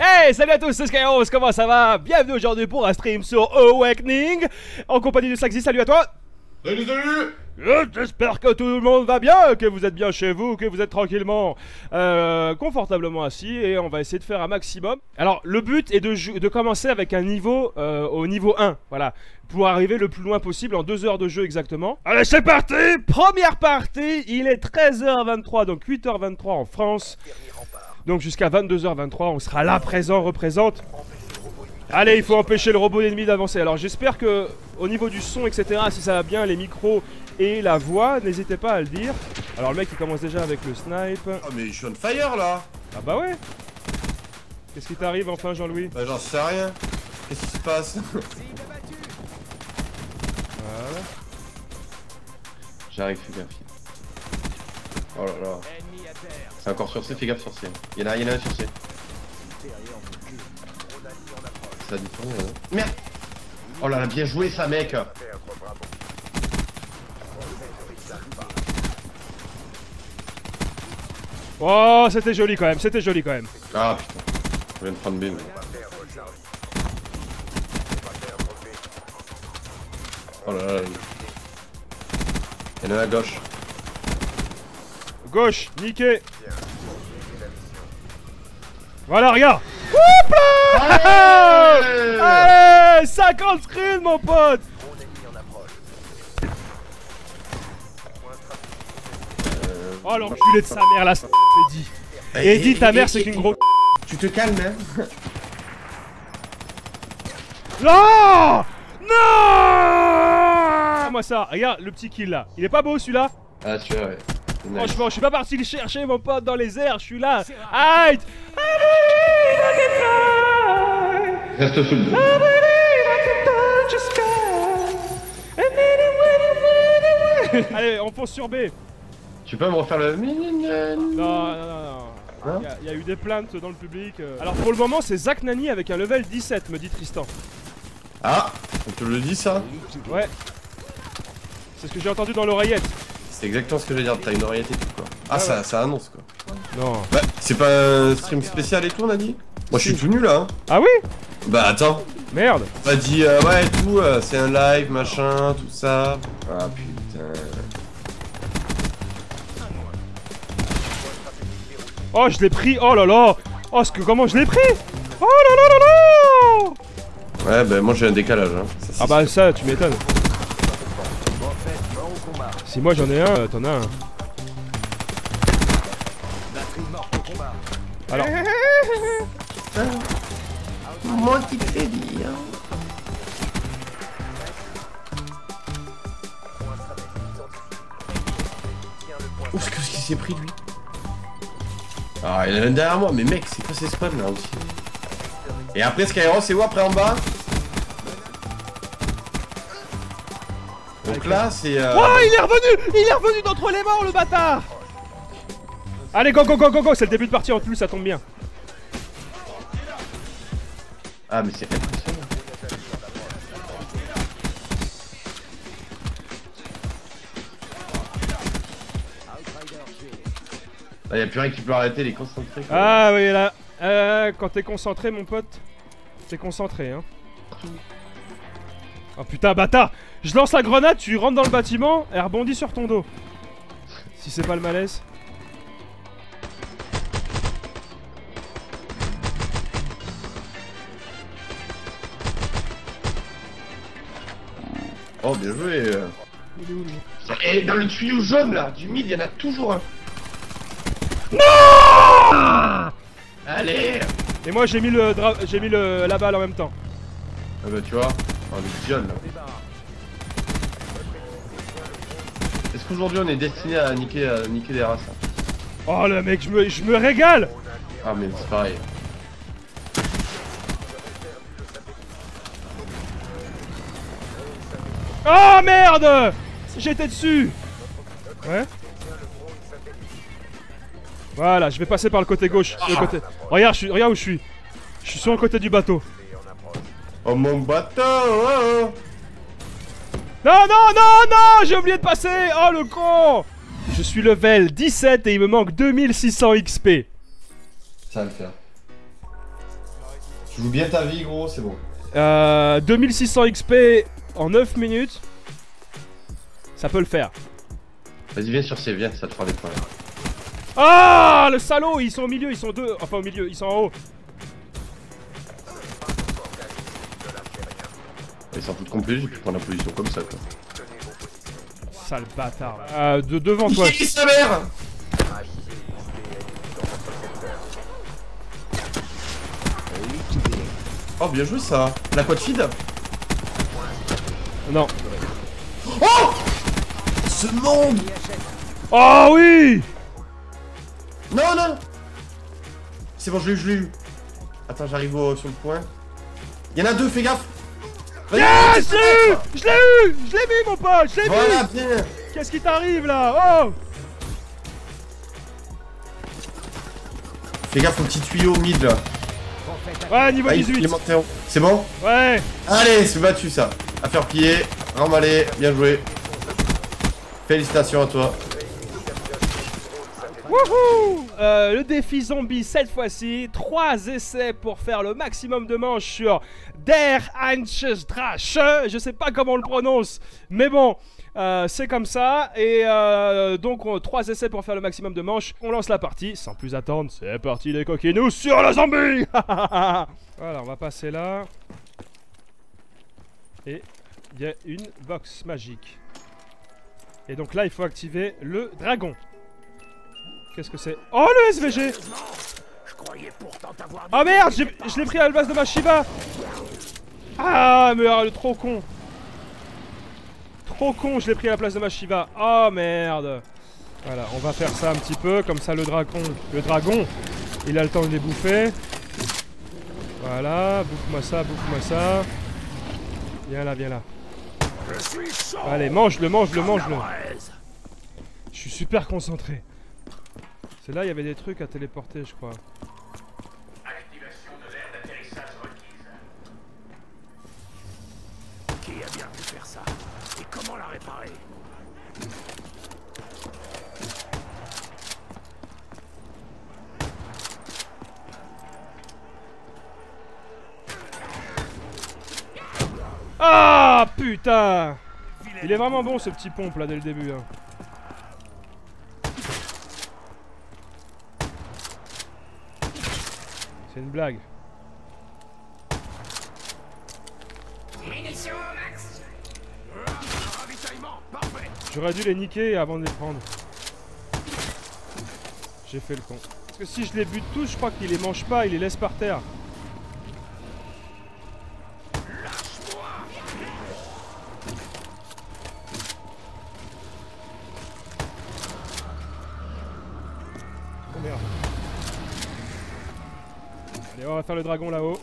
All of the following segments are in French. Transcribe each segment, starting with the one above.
Hey, salut à tous, c'est Skyros, comment ça va? Bienvenue aujourd'hui pour un stream sur Awakening, en compagnie de Saxy, salut à toi Salut, salut J'espère que tout le monde va bien, que vous êtes bien chez vous, que vous êtes tranquillement, euh, confortablement assis, et on va essayer de faire un maximum. Alors, le but est de, de commencer avec un niveau euh, au niveau 1, voilà, pour arriver le plus loin possible en 2 heures de jeu exactement. Allez, c'est parti Première partie, il est 13h23, donc 8h23 en France. Donc jusqu'à 22h23, on sera là présent, représente. Allez, il faut empêcher le robot ennemi d'avancer. Alors j'espère que au niveau du son, etc., si ça va bien, les micros et la voix, n'hésitez pas à le dire. Alors le mec il commence déjà avec le snipe. Oh mais je suis on fire là Ah bah ouais Qu'est-ce qui t'arrive enfin Jean-Louis? Bah j'en sais rien. Qu'est-ce qui se passe? Voilà. J'arrive, fais gaffe. Oh là là. C'est encore sur C, fais gaffe sur C. Il y en a, il y en a un sur C. Ça détourné hein. Merde Oh là là, bien joué ça mec Oh, c'était joli quand même, c'était joli quand même. Ah putain. Je viens de prendre B mais... Oh là là. Il y en a à gauche. Gauche, niqué. Voilà, regarde. Hop là Allez 50 screens mon pote Oh l'enculé de sa mère là, c'est dit. Et dit ta mère c'est qu'une grosse... Tu te calmes hein Non Non Moi ça, regarde le petit kill là. Il est pas beau celui-là Ah tu vois ouais. Franchement, je suis pas parti le chercher mon pote dans les airs, je suis là. Aïe Reste sous le Allez, on fonce sur B. Tu peux me refaire le... Non, non, non, non. Hein Il y a- il y, a eu des plaintes dans le public. Alors pour le moment, c'est Zach Nani avec un level 17, me dit Tristan. Ah On te le dit ça Ouais. C'est ce que j'ai entendu dans l'oreillette. C'est exactement ce que je veux dire, t'as une oreillette et tout quoi. Ah ça, ça annonce quoi. Non. Bah c'est pas un stream spécial et tout on a dit Moi je suis tout nul là hein. Ah oui Bah attends Merde. On m'a dit euh, ouais et tout, euh, c'est un live machin, tout ça. Ah putain. Oh, je l'ai pris. Oh là là. Oh, ce que comment je l'ai pris Oh là là là là Ouais bah moi j'ai un décalage hein. Ça, Ah bah sûr. ça, tu m'étonnes. Si moi j'en ai un, euh, t'en as un. Alors, Moi qui te fais dire. Ouf, qu'est-ce qu'il s'est pris lui Ah, il y en a un derrière moi, mais mec, c'est quoi ces spawns là aussi Et après Skyros, c'est où après en bas Donc là, c'est. Euh... Oh, il est revenu Il est revenu d'entre les morts, le bâtard Allez, go, go, go, go, go C'est le début de partie en plus, ça tombe bien. Ah, mais c'est impressionnant. Là, y a plus rien qui peut arrêter les concentrés. quoi. Ah oui, là. Euh, quand t'es concentré, mon pote, t'es concentré, hein. Oh putain, bâtard Je lance la grenade, tu rentres dans le bâtiment, elle rebondit sur ton dos. Si c'est pas le malaise. Oh, bien joué. euh. Et dans le tuyau jaune là, du mid, y en a toujours un. Non Allez Et moi j'ai mis le dra- j'ai mis le la balle en même temps. Ah bah tu vois, oh, les jeunes là. Est-ce qu'aujourd'hui on est destiné à niquer, à niquer des races hein? Oh le mec, je me, je me régale Ah mais c'est pareil. Oh merde J'étais dessus Ouais Voilà, je vais passer par le côté gauche. Le côté... Regarde, je suis... Regarde où je suis. Je suis sur le côté du bateau. Oh mon bateau oh. Non, non, non, non J'ai oublié de passer Oh le con Je suis level 17 et il me manque 2600 XP. Ça va le faire. Tu joues bien ta vie, gros, c'est bon. Euh, 2600 XP en 9 minutes. Ça peut le faire. Vas-y, viens sur C, viens, ça te fera des points. Ah Le salaud Ils sont au milieu, ils sont deux. Enfin, au milieu, ils sont en haut. Ils s'en foutent complet, j'ai pu prendre la position comme ça, quoi. Sale bâtard. Euh, de devant toi. Sa mère Oh, bien joué ça La quad feed Non. Oh Ce monde Oh oui Non, non C'est bon, je l'ai eu, je l'ai eu. Attends, j'arrive au- sur le point. Il y en a deux, fais gaffe Yes Je l'ai eu Je l'ai eu Je l'ai mis mon pote Je l'ai Voilà, mis bien Qu'est-ce qui t'arrive là Oh Fais gaffe au petit tuyau mid là. Ouais, niveau Ah, il- 18 il est monté en haut. C'est bon Ouais Allez, c'est battu ça. À faire plier, remballer, bien joué. Félicitations à toi. Wouhou Euh, Le défi zombie cette fois-ci, 3 essais pour faire le maximum de manches sur Der Einschdrache. Je sais pas comment on le prononce, mais bon, euh, c'est comme ça. Et euh, donc, 3 essais pour faire le maximum de manches. On lance la partie, sans plus attendre, c'est parti les coquinous sur le zombie Voilà, on va passer là. Et il y a une box magique. Et donc là, il faut activer le dragon. Qu'est-ce que c'est? Oh, le SVG Ah merde, je l'ai pris à la base de ma Shiva Ah, mais ah, le trop con Trop con, je l'ai pris à la place de ma Shiva. Oh merde Voilà, on va faire ça un petit peu, comme ça le dragon, le dragon, il a le temps de les bouffer. Voilà, bouffe-moi ça, bouffe-moi ça. Viens là, viens là. Allez, mange-le, mange-le, mange-le. Je suis super concentré. C'est là, il y avait des trucs à téléporter, je crois. Activation de l'aire d'atterrissage requise. Qui a bien pu faire ça? Et comment la réparer Ah putain Il est vraiment bon ce petit pompe là dès le début. hein. C'est une blague. J'aurais dû les niquer avant de les prendre. J'ai fait le con. Parce que si je les bute tous, je crois qu'il les mange pas, il les laisse par terre. Merde. Allez, on va faire le dragon là-haut.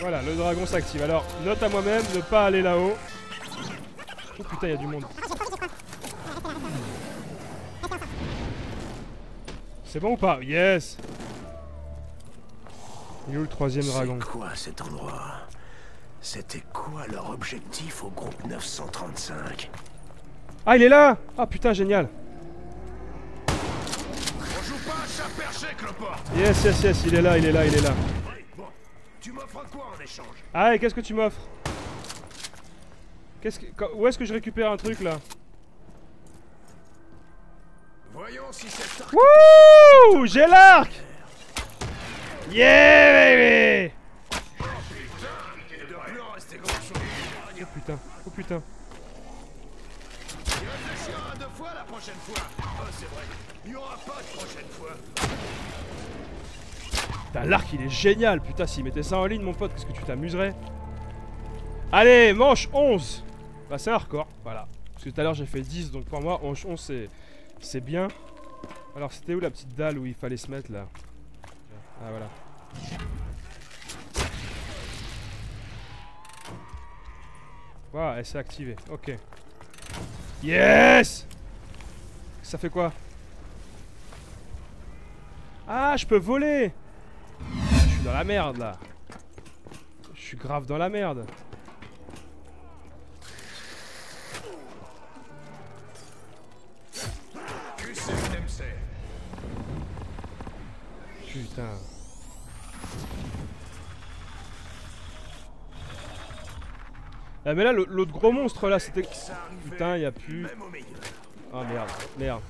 Voilà, le dragon s'active. Alors, note à moi-même, ne pas aller là-haut. Oh putain, il y a du monde. C'est bon ou pas? Yes Il est où le troisième dragon? C'est quoi cet endroit? C'était quoi leur objectif au groupe 935 Ah, il est là. Ah putain, génial. On joue pas à chat perché, cloport Yes, yes, yes, il est là, il est là, il est là. Bon, tu m'offres quoi en échange Ah, et qu'est-ce que tu m'offres? Qu'est-ce que... Où est-ce que je récupère un truc, là? Voyons si cette arc Wouh! J'ai l'arc! Yeah, baby! Plus en rester grand chose. Oh putain, oh putain. Tu réfléchiras à deux fois la prochaine fois. Oh, c'est vrai, il aura pas de prochaine fois. L'arc il est génial, putain, s'il mettait ça en ligne, mon pote, qu'est-ce que tu t'amuserais? Allez, manche 11 Bah, c'est un record, voilà. Parce que tout à l'heure j'ai fait 10, donc pour moi, manche 11 c'est, c'est bien. Alors, c'était où la petite dalle où il fallait se mettre là? Ah, voilà. Voilà, elle s'est activée, ok. Yes Ça fait quoi? Ah, je peux voler Je suis dans la merde là. Je suis grave dans la merde. Putain. Ah mais là l'autre gros monstre là c'était... Putain y a plus... Ah merde, merde.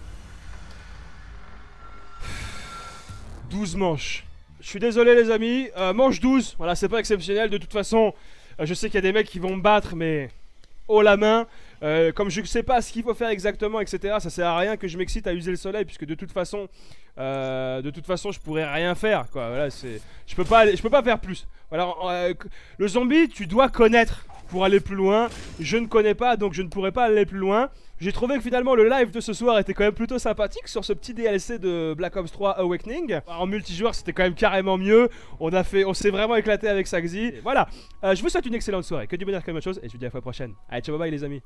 12 manches. Je suis désolé les amis, euh, manche 12, voilà c'est pas exceptionnel, de toute façon euh, je sais qu'il y a des mecs qui vont me battre mais haut la main, Euh, comme je sais pas ce qu'il faut faire exactement etc ça sert à rien que je m'excite à user le soleil puisque de toute façon de toute façon je pourrais rien faire voilà c'est... Je peux pas je peux pas faire plus. Voilà, le zombie tu dois connaître pour aller plus loin, je ne connais pas donc je ne pourrais pas aller plus loin. J'ai trouvé que finalement le live de ce soir était quand même plutôt sympathique sur ce petit DLC de Black Ops 3 Awakening. En multijoueur c'était quand même carrément mieux. On a fait, on s'est vraiment éclaté avec Saxi. Voilà. Euh, je vous souhaite une excellente soirée. Que du bonheur autre chose et je vous dis à la fois prochaine. Allez ciao bye bye les amis.